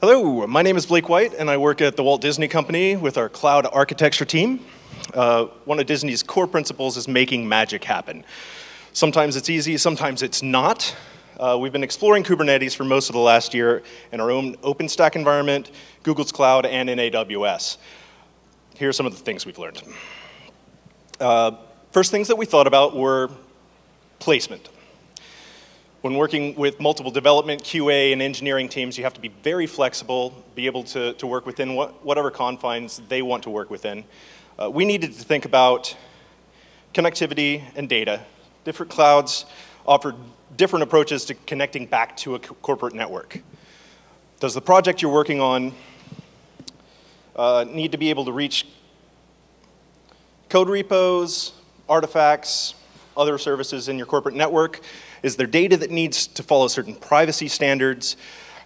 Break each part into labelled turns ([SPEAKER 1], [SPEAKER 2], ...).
[SPEAKER 1] Hello, my name is Blake White, and I work at the Walt Disney Company with our cloud architecture team. Uh, one of Disney's core principles is making magic happen. Sometimes it's easy, sometimes it's not. Uh, we've been exploring Kubernetes for most of the last year in our own OpenStack environment, Google's cloud, and in AWS. Here are some of the things we've learned. Uh, first things that we thought about were placement. When working with multiple development, QA, and engineering teams, you have to be very flexible, be able to, to work within what, whatever confines they want to work within. Uh, we needed to think about connectivity and data. Different clouds offer different approaches to connecting back to a corporate network. Does the project you're working on uh, need to be able to reach code repos, artifacts, other services in your corporate network? Is there data that needs to follow certain privacy standards?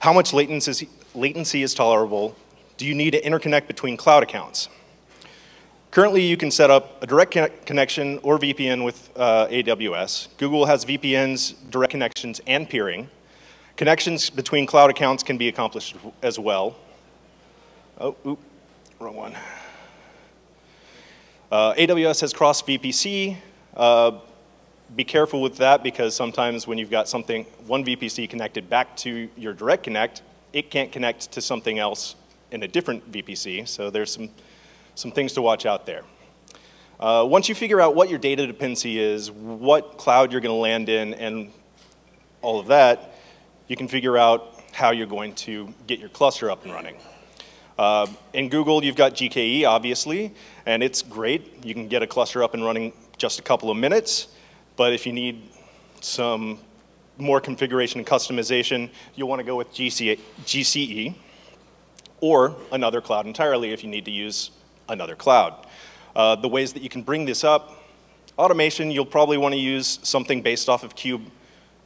[SPEAKER 1] How much latency, latency is tolerable? Do you need to interconnect between cloud accounts? Currently, you can set up a direct connection or VPN with uh, AWS. Google has VPNs, direct connections, and peering. Connections between cloud accounts can be accomplished as well. Oh, oop, wrong one. Uh, AWS has cross VPC. Uh, be careful with that because sometimes when you've got something, one VPC connected back to your direct connect, it can't connect to something else in a different VPC. So there's some, some things to watch out there. Uh, once you figure out what your data dependency is, what cloud you're going to land in, and all of that, you can figure out how you're going to get your cluster up and running. Uh, in Google, you've got GKE, obviously, and it's great. You can get a cluster up and running just a couple of minutes. But if you need some more configuration and customization, you'll want to go with GC GCE or another cloud entirely if you need to use another cloud. Uh, the ways that you can bring this up, automation, you'll probably want to use something based off of Cube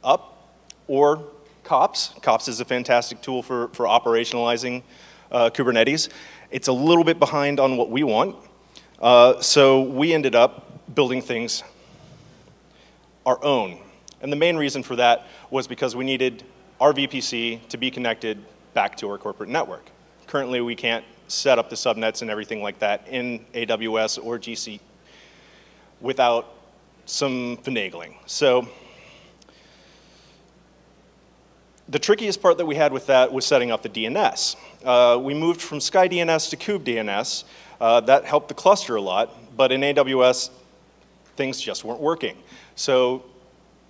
[SPEAKER 1] up or kops. kops is a fantastic tool for, for operationalizing uh, Kubernetes. It's a little bit behind on what we want. Uh, so we ended up building things our own. And the main reason for that was because we needed our VPC to be connected back to our corporate network. Currently, we can't set up the subnets and everything like that in AWS or GC without some finagling. So the trickiest part that we had with that was setting up the DNS. Uh, we moved from SkyDNS to kubedns. Uh, that helped the cluster a lot, but in AWS, things just weren't working. So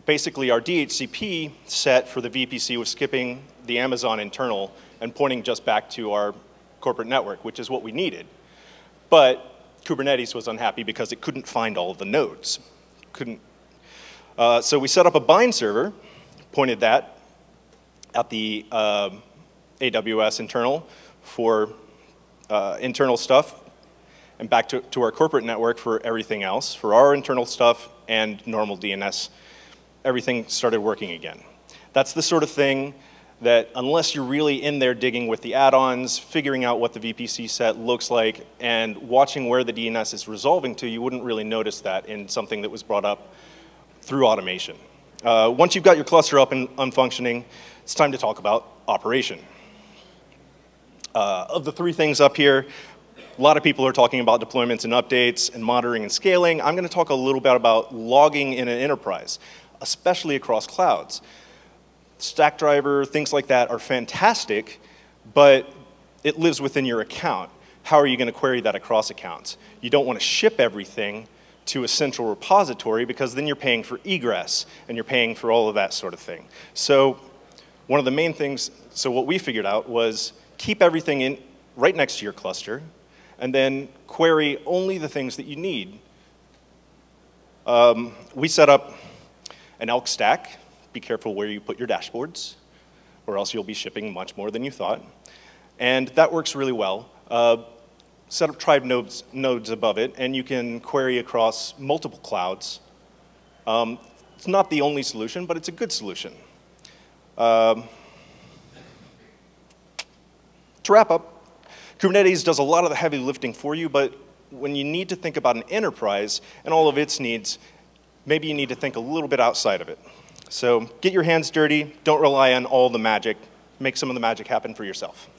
[SPEAKER 1] basically our DHCP set for the VPC was skipping the Amazon internal and pointing just back to our corporate network, which is what we needed. But Kubernetes was unhappy because it couldn't find all of the nodes. Couldn't. Uh, so we set up a bind server, pointed that at the uh, AWS internal for uh, internal stuff, and back to, to our corporate network for everything else, for our internal stuff and normal DNS, everything started working again. That's the sort of thing that unless you're really in there digging with the add-ons, figuring out what the VPC set looks like, and watching where the DNS is resolving to, you wouldn't really notice that in something that was brought up through automation. Uh, once you've got your cluster up and unfunctioning, it's time to talk about operation. Uh, of the three things up here, a lot of people are talking about deployments and updates and monitoring and scaling. I'm going to talk a little bit about logging in an enterprise, especially across clouds. Stackdriver, things like that are fantastic, but it lives within your account. How are you going to query that across accounts? You don't want to ship everything to a central repository because then you're paying for egress and you're paying for all of that sort of thing. So one of the main things, so what we figured out was keep everything in right next to your cluster, and then query only the things that you need. Um, we set up an elk stack. Be careful where you put your dashboards, or else you'll be shipping much more than you thought. And that works really well. Uh, set up tribe nodes, nodes above it, and you can query across multiple clouds. Um, it's not the only solution, but it's a good solution. Um, to wrap up, Kubernetes does a lot of the heavy lifting for you, but when you need to think about an enterprise and all of its needs, maybe you need to think a little bit outside of it. So get your hands dirty, don't rely on all the magic, make some of the magic happen for yourself.